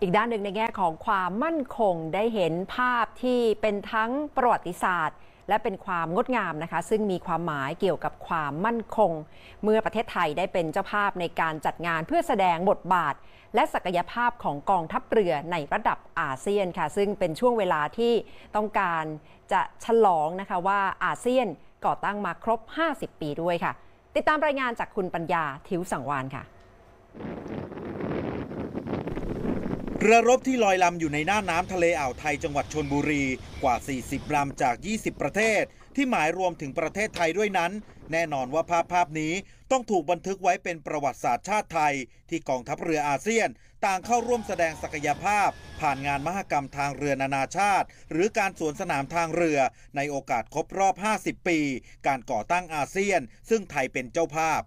อีกด้านหนึ่งในแง่ของความมั่นคงได้เห็นภาพที่เป็นทั้งประวัติศาสตร์ และเป็นความงดงามนะคะ ซึ่งมีความหมายเกี่ยวกับความมั่นคง เมื่อประเทศไทยได้เป็นเจ้าภาพในการจัดงานเพื่อแสดงบทบาท และศักยภาพของกองทัพเรือในระดับอาเซียนค่ะ ซึ่งเป็นช่วงเวลาที่ต้องการจะฉลองนะคะว่าอาเซียนก่อตั้งมาครบ 50 ปีด้วยค่ะ ติดตามรายงานจากคุณปัญญาทิวสังวานค่ะ เรือรบที่ลอยลำอยู่ในหน้าน้ำทะเลอ่าวไทยจังหวัดชนบุรีกว่า 40 ลำจาก 20 ประเทศ ที่หมายรวมถึงประเทศไทยด้วยนั้น แน่นอนว่าภาพภาพนี้ต้องถูกบันทึกไว้เป็นประวัติศาสตร์ชาติไทย ที่กองทัพเรืออาเซียน ต่างเข้าร่วมแสดงศักยภาพ ผ่านงานมหกรรมทางเรือนานาชาติ หรือการสวนสนามทางเรือ ในโอกาสครบรอบ 50 ปี การก่อตั้งอาเซียน ซึ่งไทยเป็นเจ้าภาพ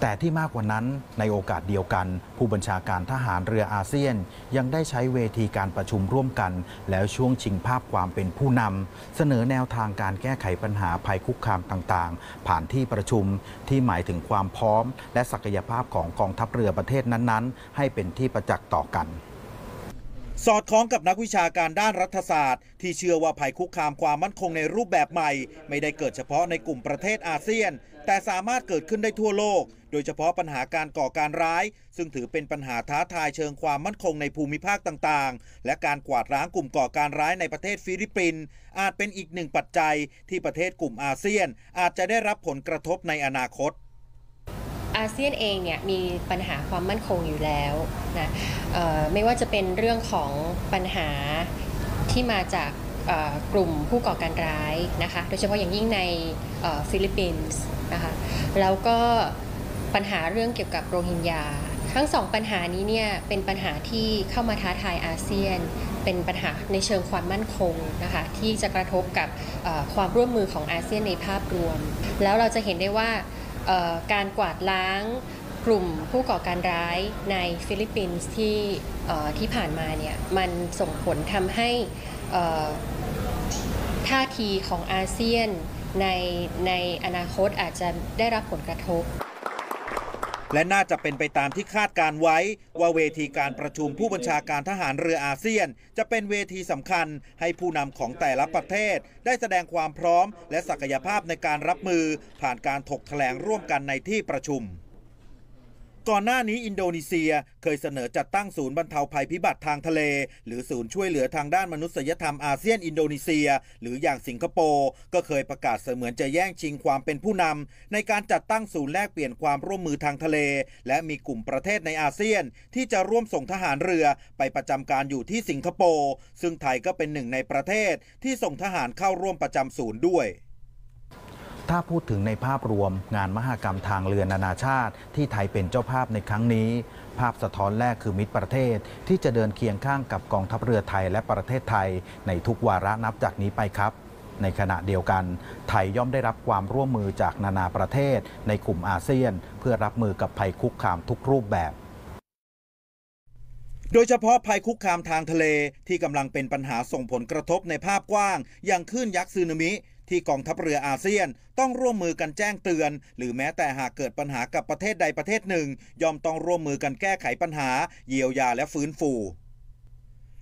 แต่ที่มากกว่านั้นในโอกาสเดียวกัน ผู้บัญชาการทหารเรืออาเซียน ยังได้ใช้เวทีการประชุมร่วมกัน แล้วช่วงชิงภาพความเป็นผู้นำเสนอแนวทางการแก้ไขปัญหาภัยคุกคามต่างๆ ผ่านที่ประชุมที่หมายถึงความพร้อม และศักยภาพของกองทัพเรือประเทศนั้นๆ ให้เป็นที่ประจักษ์ต่อกัน สอดคล้องกับนักวิชาการด้านรัฐศาสตร์ ที่เชื่อว่าภัยคุกคามความมั่นคงในรูปแบบใหม่ ไม่ได้เกิดเฉพาะในกลุ่มประเทศอาเซียน แต่สามารถเกิดขึ้นได้ทั่วโลก โดยเฉพาะปัญหาการก่อการร้าย ซึ่งถือเป็นปัญหาท้าทายเชิงความมั่นคงในภูมิภาคต่างๆ และการกวาดล้างกลุ่มก่อการร้ายในประเทศฟิลิปปินส์อาจเป็นอีกหนึ่งปัจจัยที่ประเทศกลุ่มอาเซียน อาจจะได้รับผลกระทบในอนาคต อาเซียนเองเนี่ยมีปัญหาความมั่นคงอยู่แล้วนะไม่ว่าจะเป็นเรื่องของปัญหาที่มาจากกลุ่มผู้ก่อการร้ายนะคะโดยเฉพาะอย่างยิ่งในฟิลิปปินส์นะคะแล้วก็ปัญหาเรื่องเกี่ยวกับโรฮิงญาทั้งสองปัญหานี้เนี่ยเป็นปัญหาที่เข้ามาท้าทายอาเซียน เป็นปัญหาในเชิงความมั่นคงนะคะที่จะกระทบกับความร่วมมือของอาเซียนในภาพรวม แล้วเราจะเห็นได้ว่า การกวาดล้างกลุ่มผู้ก่อการร้ายในฟิลิปปินส์ที่ที่ผ่านมาเนี่ยมันส่งผลทำให้ท่าทีของอาเซียนในในอนาคตอาจจะได้รับผลกระทบ และน่าจะเป็นไปตามที่คาดการไว้ ว่าเวทีการประชุมผู้บัญชาการทหารเรืออาเซียน จะเป็นเวทีสำคัญให้ผู้นำของแต่ละประเทศ ได้แสดงความพร้อม และศักยภาพในการรับมือ ผ่านการถกแถลงร่วมกันในที่ประชุม ก่อนหน้านี้อินโดนีเซียเคยเสนอจัดตั้งศูนย์บรรเทาภัยพิบัติทางทะเล หรือศูนย์ช่วยเหลือทางด้านมนุษยธรรมอาเซียนอินโดนีเซีย หรืออย่างสิงคโปร์ก็เคยประกาศเสมือนจะแย่งชิงความเป็นผู้นำในการจัดตั้งศูนย์แลกเปลี่ยนความร่วมมือทางทะเล และมีกลุ่มประเทศในอาเซียน ที่จะร่วมส่งทหารเรือไปประจำการอยู่ที่สิงคโปร์ซึ่งไทยก็เป็นหนึ่งในประเทศที่ส่งทหารเข้าร่วมประจำศูนย์ด้วย ถ้าพูดถึงในภาพรวมงานมหกรรมทางเรือนานาชาติ ที่ไทยเป็นเจ้าภาพในครั้งนี้ ภาพสะท้อนแรกคือมิตรประเทศ ที่จะเดินเคียงข้างกับกองทัพเรือไทยและประเทศไทย ในทุกวาระนับจากนี้ไปครับในขณะเดียวกัน ไทยย่อมได้รับความร่วมมือจากนานาประเทศ ในกลุ่มอาเซียน เพื่อรับมือกับภัยคุกคามทุกรูปแบบ โดยเฉพาะภัยคุกคามทางทะเลที่กำลังเป็นปัญหาส่งผลกระทบในภาพกว้าง อย่างคลื่นยักษ์ซึนามิ ที่กองทัพเรืออาเซียนต้องร่วมมือกันแจ้งเตือน หรือแม้แต่หากเกิดปัญหากับประเทศใดประเทศหนึ่ง ยอมต้องร่วมมือกันแก้ไขปัญหา เยียวยาและฟื้นฟู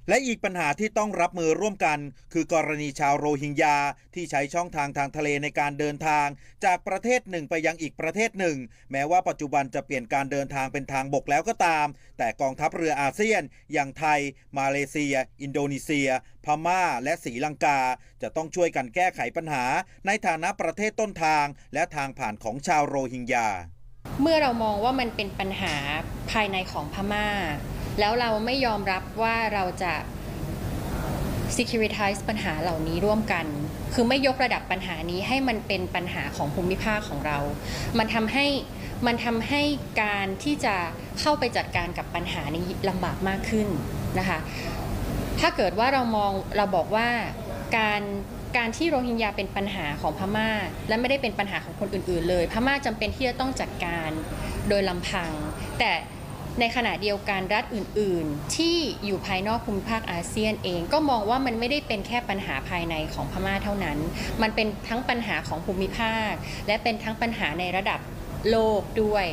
และอีกปัญหาที่ต้องรับมือร่วมกัน คือกรณีชาวโรฮิงญาที่ใช้ช่องทางทางทะเลในการเดินทาง จากประเทศหนึ่งไปยังอีกประเทศหนึ่ง แม้ว่าปัจจุบันจะเปลี่ยนการเดินทางเป็นทางบกแล้วก็ตาม แต่กองทัพเรืออาเซียน อย่างไทย มาเลเซีย อินโดนีเซีย พม่า และศรีลังกา จะต้องช่วยกันแก้ไขปัญหา ในฐานะประเทศต้นทาง และทางผ่านของชาวโรฮิงญา เมื่อเรามองว่ามันเป็นปัญหาภายในของพม่า แล้วเราไม่ยอมรับว่าเราจะ securitize ปัญหาเหล่านี้ร่วมกัน คือไม่ยกระดับปัญหานี้ให้มันเป็นปัญหาของภูมิภาคของเรา มันทำให้มันทำให้การที่จะเข้าไปจัดการกับปัญหานี้ลำบากมากขึ้นนะคะ ถ้าเกิดว่าเรามองเราบอกว่าการการที่โรฮิงญาเป็นปัญหาของพม่า และไม่ได้เป็นปัญหาของคนอื่น ๆ เลย พม่าจำเป็นที่จะต้องจัดการโดยลำพัง แต่ ในขณะเดียวกันรัฐอื่น ๆ ที่อยู่ภายนอกภูมิภาคอาเซียนเอง ก็มองว่ามันไม่ได้เป็นแค่ปัญหาภายในของพม่าเท่านั้น มันเป็นทั้งปัญหาของภูมิภาค และเป็นทั้งปัญหาในระดับโลกด้วย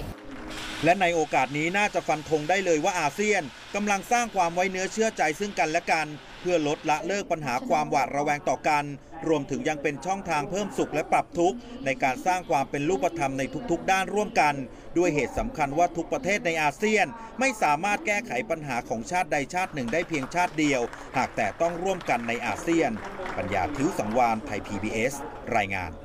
และในโอกาสนี้น่าจะฟันธงได้เลยว่าอาเซียนกำลังสร้างความไว้เนื้อเชื่อใจซึ่งกันและกัน พื่อลดละเลิกปัญหาความหวาดระแวงต่อกัน รวมถึงยังเป็นช่องทางเพิ่มสุขและปรับทุกข์ ในการสร้างความเป็นรูปธรรมในทุกๆ ด้านร่วมกัน ด้วยเหตุสำคัญว่าทุกประเทศในอาเซียน ไม่สามารถแก้ไขปัญหาของชาติใดชาติหนึ่งได้เพียงชาติเดียว หากแต่ต้องร่วมกันในอาเซียน ปัญญาทิวสังวานไทย PBS รายงาน